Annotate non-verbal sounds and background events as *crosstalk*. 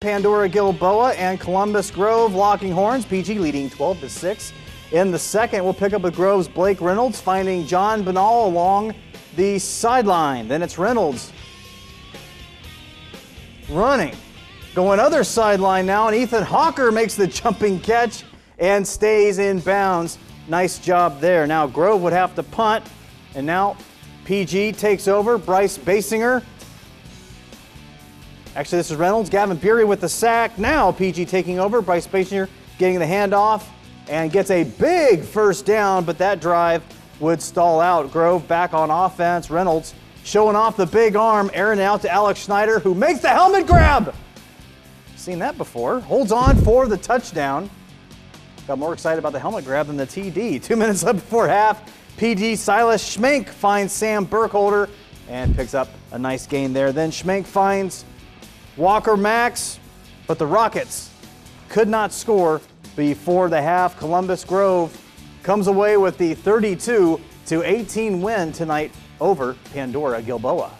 Pandora Gilboa and Columbus Grove locking horns. PG leading 12 to 6. In the second, we'll pick up with Grove's Blake Reynolds finding John Benall along the sideline. Then it's Reynolds running, going other sideline now, and Ethan Hawker makes the jumping catch and stays in bounds. Nice job there. Now Grove would have to punt, and now PG takes over. Bryce Basinger. Actually, this is Reynolds. Gavin Beery with the sack. Now PG taking over. Bryce Basinger getting the handoff and gets a big first down, but that drive would stall out. Grove back on offense. Reynolds showing off the big arm, airing out to Alex Schneider, who makes the helmet grab. Seen that before. Holds on for the touchdown. Got more excited about the helmet grab than the TD. Two *laughs* minutes left before half. PD Silas Schmenk finds Sam Burkholder and picks up a nice gain there. Then Schmenk finds Walker Max, but the Rockets could not score before the half. Columbus Grove comes away with the 32 to 18 win tonight over Pandora Gilboa.